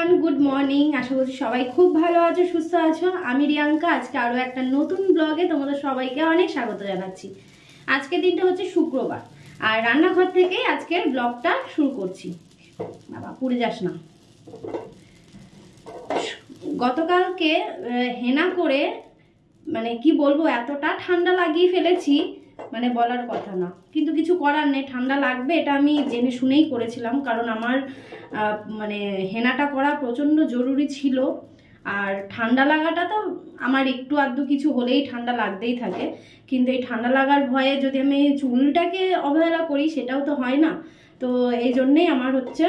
Everyone good morning আশা করছি সবাই খুব ভালো আছো, সুস্থ আছো। আমি রিয়াঙ্কা, আজকে আরও একটা নতুন ব্লগে তোমাদের সবাইকে অনেক স্বাগত জানাচ্ছি। আজকের দিনটা হচ্ছে শুক্রবার, আর রান্নাঘর থেকেই আজকের ব্লগটা শুরু করছি। বাবা, পুড়ে যাস না। গতকালকে হেনা করে মানে কি বলব, এতটা ঠান্ডা লাগিয়ে ফেলেছি মানে বলার কথা না। কিন্তু কিছু করার নেই, ঠান্ডা লাগবে এটা আমি জেনে শুনেই করেছিলাম, কারণ আমার মানে হেনাটা করা প্রচণ্ড জরুরি ছিল। আর ঠান্ডা লাগাটা তো আমার একটু আধটু কিছু হলেই ঠান্ডা লাগতেই থাকে। কিন্তু এই ঠান্ডা লাগার ভয়ে যদি আমি চুলটাকে অবহেলা করি, সেটাও তো হয় না। তো এই জন্যেই আমার হচ্ছে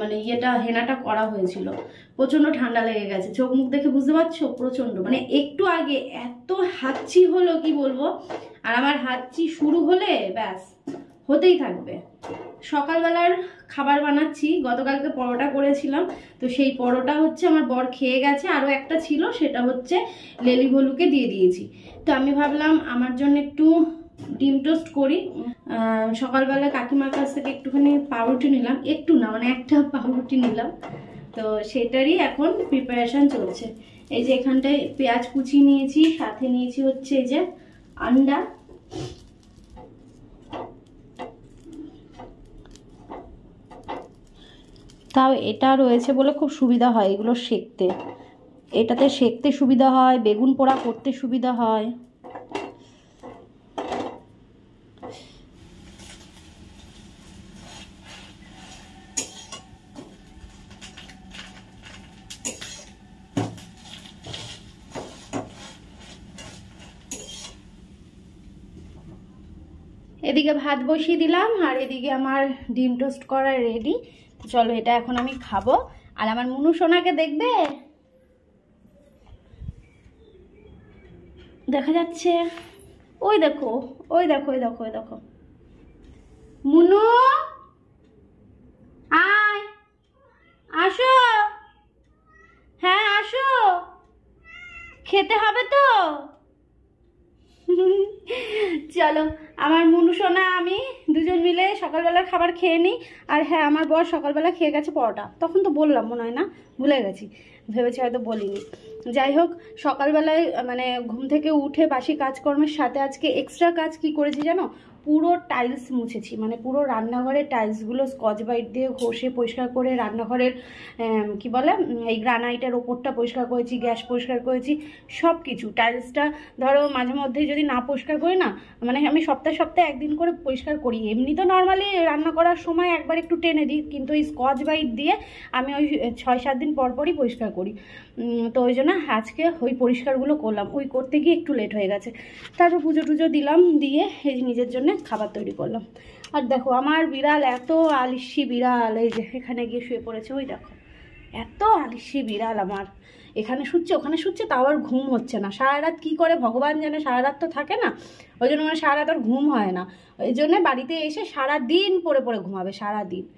মানে ইয়েটা, হেনাটা করা হয়েছিল। প্রচণ্ড ঠান্ডা লেগে গেছে। চোখ মুখ দেখে বুঝতে পারছ? প্রচণ্ড মানে একটু আগে এত হাঁচি হলো, কি বলব? আর আমার হাঁচি শুরু হলে ব্যাস, হতেই থাকবে। সকালবেলার খাবার বানাচ্ছি, গতকালকে পরোটা করেছিলাম। তো সেই পরোটা হচ্ছে আমার বর খেয়ে গেছে, আরও একটা ছিল, সেটা হচ্ছে লেলি ভলুকে দিয়ে দিয়েছি। তো আমি ভাবলাম আমার জন্য একটু ডিম টোস্ট করি। সকালবেলা কাকিমার কাছ থেকে একটুখানি পাউরুটি নিলাম। একটু না মানে একটা পাউরুটি নিলাম। তো সেটারই এখন প্রিপারেশন চলছে। এই যে এখানটায় পেঁয়াজ কুচি নিয়েছি, সাথে নিয়েছি হচ্ছে এই যে আন্ডা। তাও এটা রয়েছে বলে খুব সুবিধা হয় এগুলো সেকতে এটাতে সেকতে সুবিধা হয়, বেগুন পোড়া করতে সুবিধা হয়। এদিকে ভাত বসিয়ে দিলাম, আর এদিকে আমার ডিম টোস্ট করা রেডি চলো, এটা এখন আমি খাব। আর আমার মুনু সোনাকে দেখবে? দেখা যাচ্ছে। ওই দেখো ওই দেখো ওই দেখো ওই দেখো। মুনু! আয়! আসো! হ্যাঁ আসো! খেতে হবে তো? চলো, আমার মনুষনা আমি দুজন মিলে সকালবেলার খাবার খেয়ে নিই। আর হ্যাঁ আমার বর সকালবেলা খেয়ে গেছে পরোটা। তখন তো বললাম, মনে হয় না, ভুলে গেছি। ভেবেছি হয়তো বলিনি। যাই হোক, সকালবেলায় মানে ঘুম থেকে উঠে বাসি কাজকর্মের সাথে আজকে এক্সট্রা কাজ কি করেছি জানো? পুরো টাইলস মুছেছি। মানে পুরো রান্নাঘরের টাইলসগুলো স্কচ বাইট দিয়ে ঘষে পরিষ্কার করে রান্নাঘরের কি বলে এই গ্রানাইটের ওপরটা পরিষ্কার করেছি গ্যাস পরিষ্কার করেছি সব কিছু টাইলসটা ধরো মাঝে মধ্যে যদি না পরিষ্কার করি না মানে আমি সপ্তাহে সপ্তাহে একদিন করে পরিষ্কার করি। এমনি তো নর্মালি রান্না করার সময় একবার একটু টেনে দিই, কিন্তু ওই স্কচ বাইট দিয়ে আমি ওই ছয় সাত দিন পর পরই পরিষ্কার করি। তো ওই জন্য আজকে ওই পরিষ্কারগুলো করলাম। ওই করতে গিয়ে একটু লেট হয়ে গেছে। তারপর পুজো টুজো দিলাম, দিয়ে এই নিজের জন্য খাবার তৈরি করলাম। আর দেখো, আমার বিড়াল এত আলিসি বিড়াল, এই যে এখানে গিয়ে শুয়ে পড়েছে, ওই দেখো। এত আলিশি বিড়াল আমার। এখানে শুচ্ছে, ওখানে শুচ্ছে, তাও আর ঘুম হচ্ছে না। সারা রাত কী করে ভগবান জানে, সারা রাত তো থাকে না। ওই জন্য মানে সারা রাত আর ঘুম হয় না। ওই জন্য বাড়িতে এসে সারা দিন পরে পরে ঘুমাবে, সারা দিন।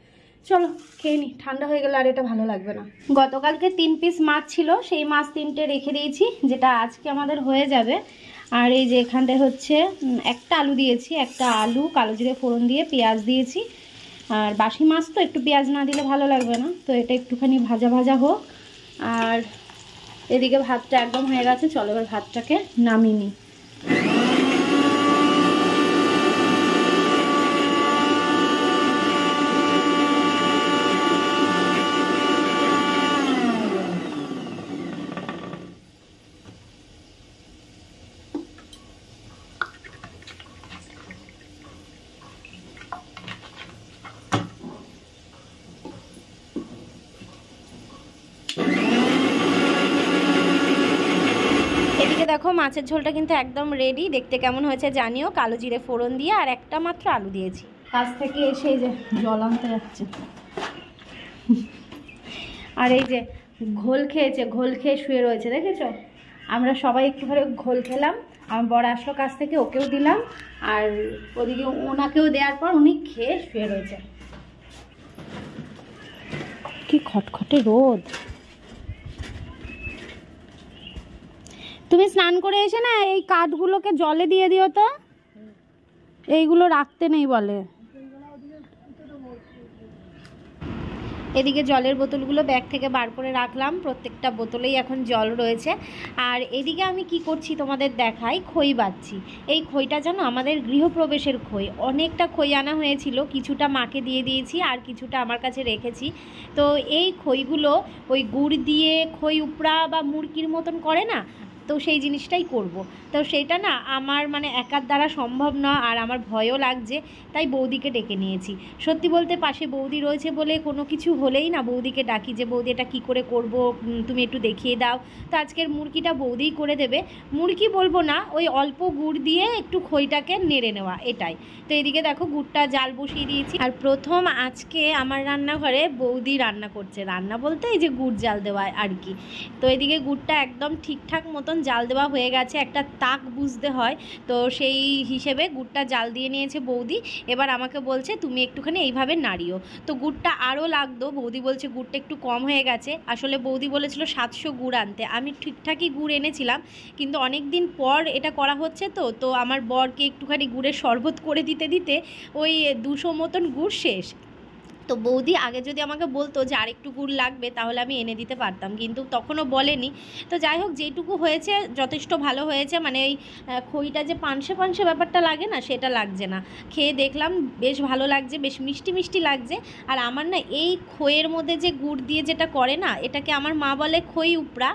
চলো, খেয়ে নি। ঠান্ডা হয়ে গেলে আর এটা ভালো লাগবে না। গতকালকে তিন পিস মাছ ছিল, সেই মাছ তিনটে রেখে দিয়েছি, যেটা আজকে আমাদের হয়ে যাবে। আর এই যে এখানটায় হচ্ছে একটা আলু দিয়েছি, একটা আলু, কালো জিরে ফোড়ন দিয়ে পেঁয়াজ দিয়েছি। আর বাসি মাছ তো একটু পেঁয়াজ না দিলে ভালো লাগবে না, তো এটা একটুখানি ভাজা ভাজা হোক। আর এদিকে ভাতটা একদম হয়ে গেছে, চলো এবার ভাতটাকে নামিয়ে নিই এদিকে দেখো, মাছের ঝোলটা কিন্তু একদম রেডি দেখতে কেমন হয়েছে জানিও। কালো জিরে ফোড়ন দিয়ে আর একটা মাত্র আলু দিয়েছি। কাছ থেকে এসে যে জল আনতে যাচ্ছে। আর এই যে ঘোল খেয়েছে, ঘোল খেয়ে শুয়ে রয়েছে, দেখেছ? আমরা সবাই একটু করে ঘোল খেলাম। আমার বড় আসলো কাছ থেকে, ওকেও দিলাম। আর ওদিকে ওনাকেও দেওয়ার পর উনি খেয়ে শুয়ে রয়েছে। কি খটখটে রোদ। তুমি স্নান করে এসে না এই কাঠগুলোকে জলে দিয়ে দিও তো। এইগুলো রাখতে নেই বলে। এদিকে জলের বোতলগুলো ব্যাগ থেকে বার করে রাখলাম। প্রত্যেকটা বোতলেই এখন জল রয়েছে। আর এদিকে আমি কি করছি তোমাদের দেখাই? খই বাচ্ছি এই খইটা যেন আমাদের গৃহপ্রবেশের খই। অনেকটা খই আনা হয়েছিল, কিছুটা মাকে দিয়ে দিয়েছি আর কিছুটা আমার কাছে রেখেছি। তো এই খইগুলো ওই গুড় দিয়ে খই উপড়া বা মুরগির মতন করে না তো সেই জিনিসটাই করব। তো সেটা না আমার মানে একার দ্বারা সম্ভব না আর আমার ভয়ও লাগছে, তাই বৌদিকে ডেকে নিয়েছি। সত্যি বলতে পাশে বৌদি রয়েছে বলে কোনো কিছু হলেই না বৌদিকে ডাকি যে, বৌদি, এটা কী করে করব? তুমি একটু দেখিয়ে দাও। তো আজকের মুরগিটা বৌদিই করে দেবে। মুরগি বলব না, ওই অল্প গুড় দিয়ে একটু খইটাকে নেড়ে নেওয়া, এটাই। তো এদিকে দেখো গুড়টা জাল বসিয়ে দিয়েছি। আর প্রথম আজকে আমার রান্নাঘরে বৌদি রান্না করছে। রান্না বলতে এই যে গুড় জাল দেওয়া আর কি। তো এদিকে গুড়টা একদম ঠিকঠাক মতন জাল দেওয়া হয়ে গেছে, একটা তাক বুঝতে হয়। তো সেই হিসেবে গুড়টা জাল দিয়ে নিয়েছে বৌদি। এবার আমাকে বলছে, তুমি একটুখানি এইভাবে নাড়িও। তো গুড়টা আরও লাগতো, বৌদি বলছে, গুড়টা একটু কম হয়ে গেছে। আসলে বৌদি বলেছিল, সাতশো গুড় আনতে। আমি ঠিকঠাকই গুড় এনেছিলাম, কিন্তু অনেক দিন পর এটা করা হচ্ছে তো তো আমার বরকে একটুখানি গুড়ের শরবত করে দিতে দিতে ওই দুশো মতন গুড় শেষ। তো বৌদি আগে যদি আমাকে বলতো যে আরেকটু গুড় লাগবে, তাহলে আমি এনে দিতে পারতাম। কিন্তু তখনও বলেনি। তো যাই হোক যেটুকু হয়েছে, যথেষ্ট ভালো হয়েছে। মানে ওই খইটা যে পানসে পানসে ব্যাপারটা লাগে না, সেটা লাগছে না। খেয়ে দেখলাম বেশ ভালো লাগছে, বেশ মিষ্টি মিষ্টি লাগছে। আর আমার না এই খইয়ের মধ্যে যে গুড় দিয়ে যেটা করে না, এটাকে আমার মা বলে খই উপড়া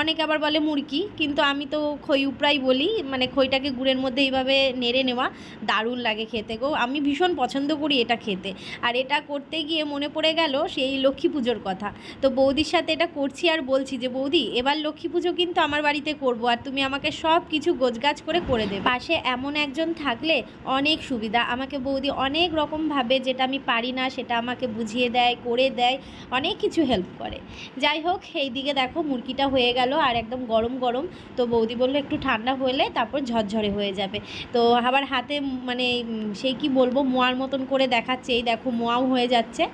অনেকে আবার বলে মুরকি। কিন্তু আমি তো খই উপড়াই বলি। মানে খইটাকে গুড়ের মধ্যে এইভাবে নেড়ে নেওয়া দারুণ লাগে খেতে গো। আমি ভীষণ পছন্দ করি এটা খেতে। আর এটা করতে গিয়ে মনে পড়ে গেল সেই লক্ষ্মী পুজোর কথা। তো বৌদির সাথে এটা করছি আর বলছি যে, বৌদি, এবার লক্ষ্মী পুজো কিন্তু আমার বাড়িতে করব আর তুমি আমাকে সব কিছু গোছগাছ করে করে দেবে। পাশে এমন একজন থাকলে অনেক সুবিধা। আমাকে বৌদি অনেক রকমভাবে যেটা আমি পারি না সেটা আমাকে বুঝিয়ে দেয়, করে দেয়, অনেক কিছু হেল্প করে। যাই হোক, এই দিকে দেখো মুরগিটা হয়ে গেল আর একদম গরম গরম। তো বৌদি বলল একটু ঠান্ডা হলে তারপর ঝরঝরে হয়ে যাবে। তো আবার হাতে মানে সেই কি বলব, মোয়ার মতন করে দেখাচ্ছে। এই দেখো মোয়াও হয়ে যাচ্ছে।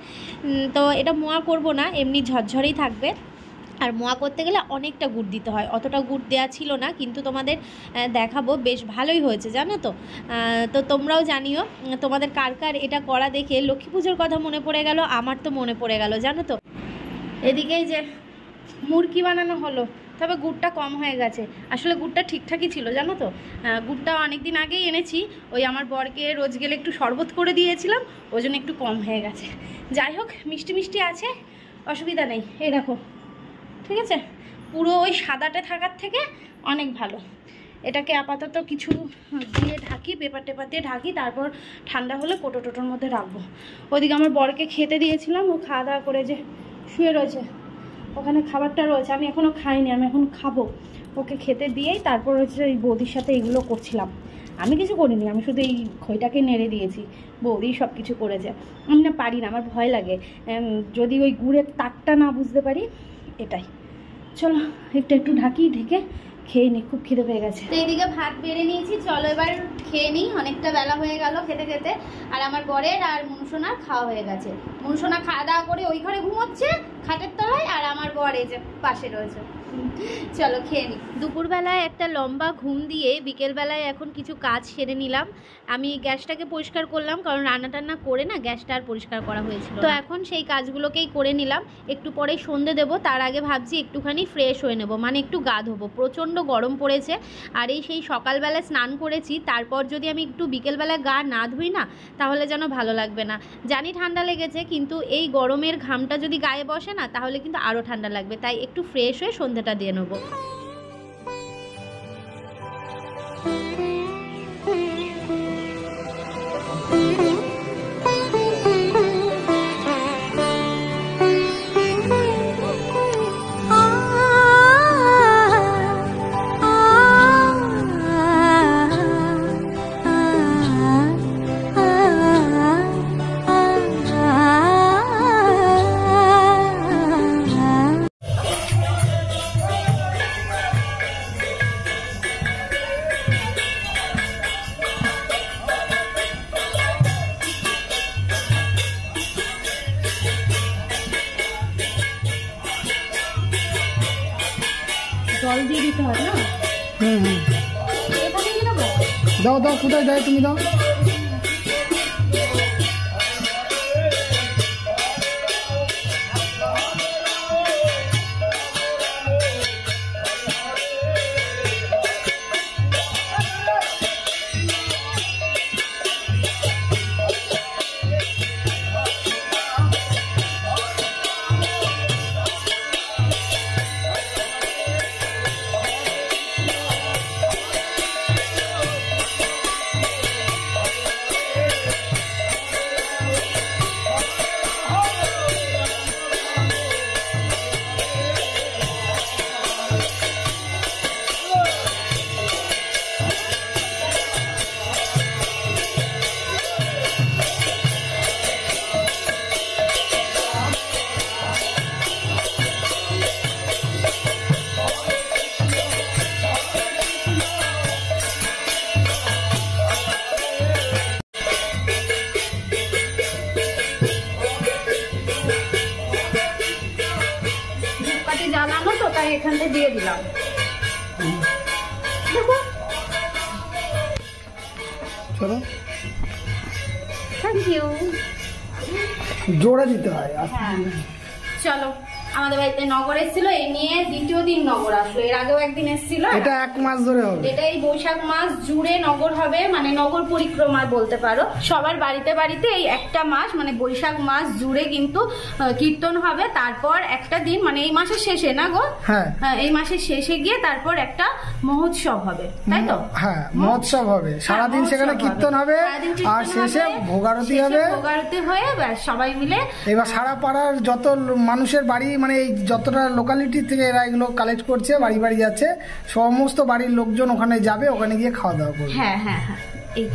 তো এটা মোয়া করব না, এমনি ঝরঝরেই থাকবে। আর মোয়া করতে গেলে অনেকটা গুড় দিতে হয়। অতটা গুড় দেওয়া ছিল না, কিন্তু তোমাদের দেখাবো। বেশ ভালোই হয়েছে, জানো তো? তো তোমরাও জানিও তোমাদের কার কার এটা করা দেখে লক্ষ্মী পুজোর কথা মনে পড়ে গেল, আমার তো মনে পড়ে গেল, জানো তো? এদিকেই যে মুরগি বানানো হলো, তবে গুড়টা কম হয়ে গেছে। আসলে গুড়টা ঠিকঠাকই ছিল, জানো তো? গুড়টা অনেক দিন আগেই এনেছি। ওই আমার বরকে রোজ গেলে একটু শরবত করে দিয়েছিলাম, ওই জন্য একটু কম হয়ে গেছে। যাই হোক, মিষ্টি মিষ্টি আছে, অসুবিধা নেই। এই দেখো, ঠিক আছে? পুরো ওই সাদাটে থাকার থেকে অনেক ভালো। এটাকে আপাতত কিছু দিয়ে ঢাকি, পেপার টেপার দিয়ে ঢাকি, তারপর ঠান্ডা হলে কোটো টোটোর মধ্যে রাখব। ওদিকে আমার বরকে খেতে দিয়েছিলাম, ও খাওয়া দাওয়া করে যে শুয়ে রয়েছে। ওখানে খাবারটা রয়েছে, আমি এখনও খাইনি, আমি এখন খাব। ওকে খেতে দিয়েই তারপর হচ্ছে এই বৌদির সাথে এগুলো করছিলাম। আমি কিছু করিনি, আমি শুধু এই খইটাকে নেড়ে দিয়েছি, বৌদি সব কিছু করেছে। আমি না পারি না, আমার ভয় লাগে। যদি ওই গুড়ের তাকটা না বুঝতে পারি, এটাই। চলো, একটু একটু ঢাকি, ঢেকে খেয়ে নি, খুব খিদে পেয়ে গেছে। তো এইদিকে ভাত বেড়ে নিয়েছি, চলো এবার খেয়ে নিই। অনেকটা বেলা হয়ে গেল খেতে খেতে। আর আমার বরের আর মনুসোনার খাওয়া হয়ে গেছে। মনুসোনা খাওয়া দাওয়া করে ওই ঘরে ঘুমোচ্ছে খাটের তলায়, আর আমার বর এই যে পাশে রয়েছে। চলো খেয়ে নিই দুপুরবেলায় একটা লম্বা ঘুম দিয়ে বিকেলবেলায় এখন কিছু কাজ সেরে নিলাম। আমি গ্যাসটাকে পরিষ্কার করলাম কারণ রান্না টান্না করে না গ্যাসটা আর পরিষ্কার করা হয়েছিল তো এখন সেই কাজগুলোকেই করে নিলাম। একটু পরে সন্ধে দেবো তার আগে ভাবছি একটুখানি ফ্রেশ হয়ে নেব মানে একটু গা ধোবো প্রচণ্ড গরম পড়েছে আর এই সেই সকালবেলা স্নান করেছি তারপর যদি আমি একটু বিকেলবেলা গা না ধুই না তাহলে যেন ভালো লাগবে না। জানি ঠান্ডা লেগেছে কিন্তু এই গরমের ঘামটা যদি গায়ে বসে না তাহলে কিন্তু আরও ঠান্ডা লাগবে। তাই একটু ফ্রেশ হয়ে সন্ধেটা দিয়ে নেব। জল দিয়ে দিতে হয় না হুম হুম এখানে দিয়ে দেবো দাও দাও কোথায় দেয় তুমি দাও দিয়ে দিলাম। চলো। থ্যাংক ইউ জোড়া দিতে হয়। হ্যাঁ। চলো। আমাদের বাড়িতে নগর এসেছিল এই নিয়ে দ্বিতীয় দিন নগর আসলো। এর আগেও একদিন এসেছিল। এটা এক মাস ধরে হবে। এটা এই বৈশাখ মাস জুড়ে নগর হবে মানে নগর পরিক্রমা বলতে পারো। সবার বাড়িতে বাড়িতে এই একটা মাস মানে বৈশাখ মাস জুড়ে কিন্তু কীর্তন হবে। তারপর একটা দিন মানে এই মাসের শেষে না গো? হ্যাঁ। হ্যাঁ, এই মাসের শেষে গিয়ে তারপর একটা মহোৎসব হবে তাই তো? হ্যাঁ মহোৎসব হবে। সারাদিন হ্যাঁ, সেখানে কীর্তন হবে সারাদিন আর শেষে ভোগারতি হবে। ভোগারতি হয়ে সবাই মিলে এবার সারা পাড়ার যত মানুষের বাড়ি মানে এই যতটা লোকালিটি থেকে এরা এগুলো কালেক্ট করছে, বাড়ি বাড়ি যাচ্ছে, সমস্ত বাড়ির লোকজন ওখানে যাবে, ওখানে গিয়ে খাওয়া দাওয়া করবে। হ্যাঁ হ্যাঁ হ্যাঁ এই।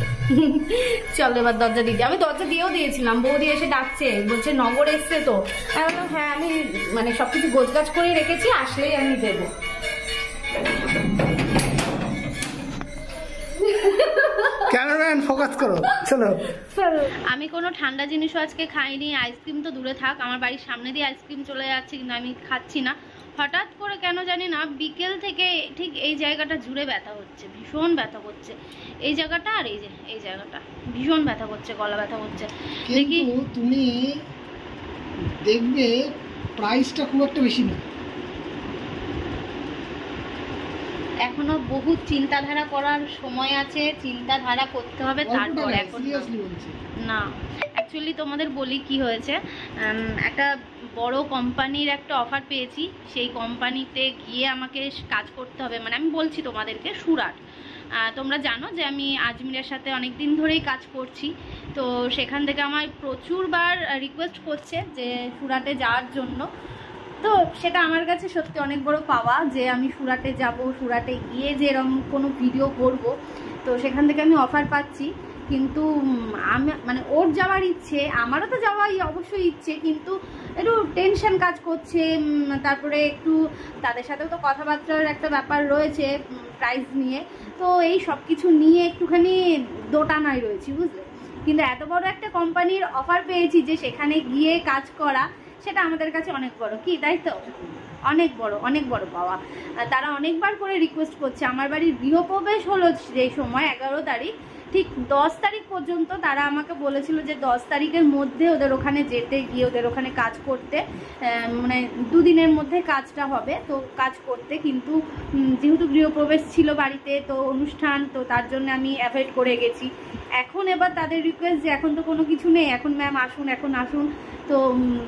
চলো এবার দরজা দিতে আমি দরজা দিয়েও দিয়েছিলাম, বৌদি এসে ডাকছে, বলছে নগর এসছে তো। হ্যাঁ আমি মানে সবকিছু গোছগাছ করে রেখেছি, আসলেই আমি দেবো। ক্যামেরাম্যান ফোকাস করো। চলো। আমি কোনো ঠান্ডা জিনিসও আজকে খাইনি আইসক্রিম তো দূরে থাক আমার বাড়ির সামনে দিয়ে আইসক্রিম চলে যাচ্ছে কিন্তু আমি খাচ্ছি না। হঠাৎ করে কেন জানি না বিকেল থেকে ঠিক এই জায়গাটা জুড়ে ব্যথা হচ্ছে ভীষণ ব্যথা করছে। এই জায়গাটা আর এই যে এই জায়গাটা ভীষণ ব্যথা করছে গলা ব্যথা করছে। দেখি তুমি দেখবে প্রাইসটা খুব একটা বেশি না। এখনও বহু চিন্তাধারা করার সময় আছে চিন্তাধারা করতে হবে তারপর এখন না। অ্যাকচুয়ালি তোমাদের বলি কি হয়েছে একটা বড় কোম্পানির একটা অফার পেয়েছি সেই কোম্পানিতে গিয়ে আমাকে কাজ করতে হবে। মানে আমি বলছি তোমাদেরকে সুরাট। তোমরা জানো যে আমি আজমিরের সাথে অনেক দিন ধরেই কাজ করছি। তো সেখান থেকে আমায় প্রচুরবার রিকোয়েস্ট করছে যে সুরাটে যাওয়ার জন্য। তো সেটা আমার কাছে সত্যি অনেক বড় পাওয়া যে আমি সুরাটে যাব, সুরাটে গিয়ে যে এরকম কোনো ভিডিও করব। তো সেখান থেকে আমি অফার পাচ্ছি। কিন্তু আমি মানে ওর যাওয়ার ইচ্ছে, আমারও তো যাওয়াই অবশ্যই ইচ্ছে, কিন্তু একটু টেনশন কাজ করছে তারপরে একটু তাদের সাথেও তো কথাবার্তার একটা ব্যাপার রয়েছে প্রাইস নিয়ে। তো এই সব কিছু নিয়ে একটুখানি দোটানায় রয়েছি, বুঝলে? কিন্তু এত বড় একটা কোম্পানির অফার পেয়েছি যে সেখানে গিয়ে কাজ করা সেটা আমাদের কাছে অনেক বড়। কি, তাই তো? অনেক বড় অনেক বড় পাওয়া। তারা অনেকবার করে রিকোয়েস্ট করছে। আমার বাড়ির গৃহপ্রবেশ হলো যে সময় এগারো তারিখ। ঠিক দশ তারিখ পর্যন্ত তারা আমাকে বলেছিল যে দশ তারিখের মধ্যে ওদের ওখানে যেতে, গিয়ে ওদের ওখানে কাজ করতে মানে দুদিনের মধ্যে কাজটা হবে। তো কাজ করতে কিন্তু যেহেতু গৃহপ্রবেশ ছিল বাড়িতে, তো অনুষ্ঠান, তো তার জন্য আমি অ্যাভয়েড করে গেছি। এখন এবার তাদের রিকোয়েস্ট যে এখন তো কোনো কিছু নেই, এখন ম্যাম আসুন, এখন আসুন। তো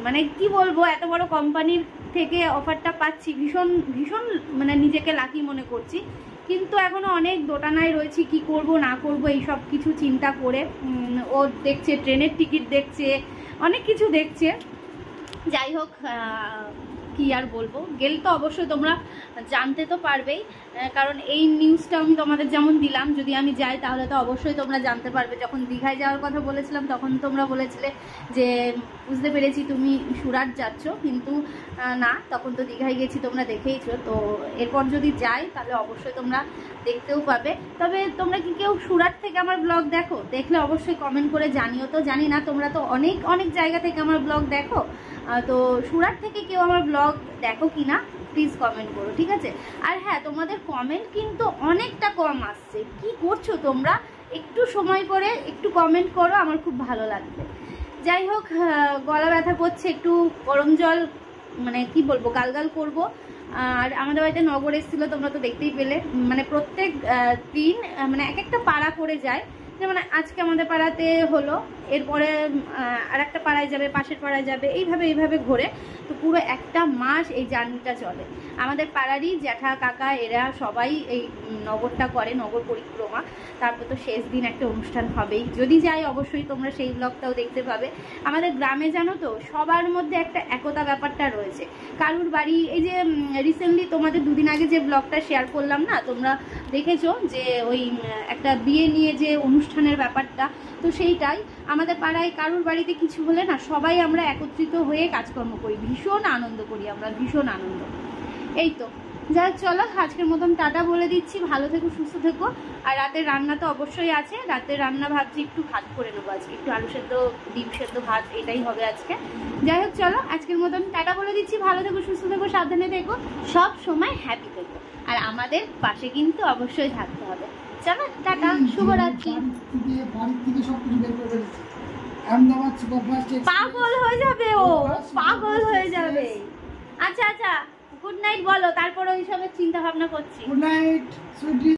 মানে কি বলব, এত বড় কোম্পানির থেকে অফারটা পাচ্ছি, ভীষণ ভীষণ মানে নিজেকে লাকি মনে করছি। কিন্তু এখনও অনেক দোটানায় রয়েছি, কি করব, না করব এই সব কিছু চিন্তা করে ও দেখছে, ট্রেনের টিকিট দেখছে, অনেক কিছু দেখছে। যাই হোক কি আর বলব? গেলে তো অবশ্যই তোমরা জানতে তো পারবেই। কারণ এই নিউজটা আমি তোমাদের যেমন দিলাম, যদি আমি যাই তাহলে তো অবশ্যই তোমরা জানতে পারবে। যখন দীঘায় যাওয়ার কথা বলেছিলাম, তখন তোমরা বলেছিলে যে, বুঝতে পেরেছি তুমি সুরাট যাচ্ছ, কিন্তু না, তখন তো দীঘায় গেছি, তোমরা দেখেইছো। তো এরপর যদি যাই, তাহলে অবশ্যই তোমরা দেখতেও পাবে। তবে তোমরা কি কেউ সুরাট থেকে আমার ব্লগ দেখো? দেখলে অবশ্যই কমেন্ট করে জানিও তো। জানি না, তোমরা তো অনেক অনেক জায়গা থেকে আমার ব্লগ দেখো। তো সুরাট থেকে কেউ আমার ব্লগ দেখো কি না প্লিজ কমেন্ট করো, ঠিক আছে? আর হ্যাঁ তোমাদের কমেন্ট কিন্তু অনেকটা কম আসছে। কি করছ তোমরা? একটু সময় করে একটু কমেন্ট করো, আমার খুব ভালো লাগবে। যাই হোক গলা ব্যথা করছে, একটু গরম জল মানে কি বলব, গালগাল করব। আর আমাদের বাড়িতে নগর এসেছিল, তোমরা তো দেখতেই পেলে। মানে প্রত্যেক দিন মানে এক একটা পাড়া করে যায়। যেমন আজকে আমাদের পাড়াতে হলো, এরপরে আর একটা পাড়ায় যাবে, পাশের পাড়ায় যাবে, এইভাবে এইভাবে ঘোরে। তো পুরো একটা মাস এই জার্নিটা চলে। আমাদের পাড়ারই জ্যাঠা, কাকা, এরা সবাই এই নগরটা করে, নগর পরিক্রমা। তারপর তো শেষ দিন একটা অনুষ্ঠান হবেই। যদি যাই, অবশ্যই তোমরা সেই ব্লগটাও দেখতে পাবে। আমাদের গ্রামে জানো তো, সবার মধ্যে একটা একতা ব্যাপারটা রয়েছে। কারুর বাড়ি, এই যে রিসেন্টলি তোমাদের দুদিন আগে যে ব্লগটা শেয়ার করলাম না, তোমরা দেখেছ যে ওই, একটা বিয়ে নিয়ে যে অনুষ্ঠানের ব্যাপারটা। তো সেইটাই। আমাদের পাড়ায় কারুর বাড়িতে কিছু হলে না সবাই আমরা একত্রিত হয়ে কাজকর্ম করি। ভীষণ আনন্দ করি আমরা ভীষণ আনন্দ। এই তো। হোক, চলো আজকের মতন টাটা বলে দিচ্ছি। ভালো থেকো সুস্থ থেকো। আর রাতের রান্না তো অবশ্যই আছে। রাতের রান্না ভাবছি একটু ভাত করে নেব আজকে। একটু আলু সেদ্ধ ডিম সেদ্ধ ভাত এটাই হবে আজকে। যাই হোক চলো আজকের মতন টাটা বলে দিচ্ছি। ভালো থেকো সুস্থ থেকো সাবধানে থেকো। সব সময় হ্যাপি থেকো। আর আমাদের পাশে কিন্তু অবশ্যই থাকতে হবে। ও, পাগল হয়ে যাবে। আচ্ছা আচ্ছা গুড নাইট বলো, তারপর ওই সবের চিন্তা ভাবনা করছি গুড নাইট